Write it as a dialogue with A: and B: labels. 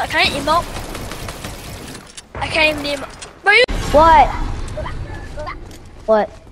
A: I Can I emote? I can't even emote.
B: What? What?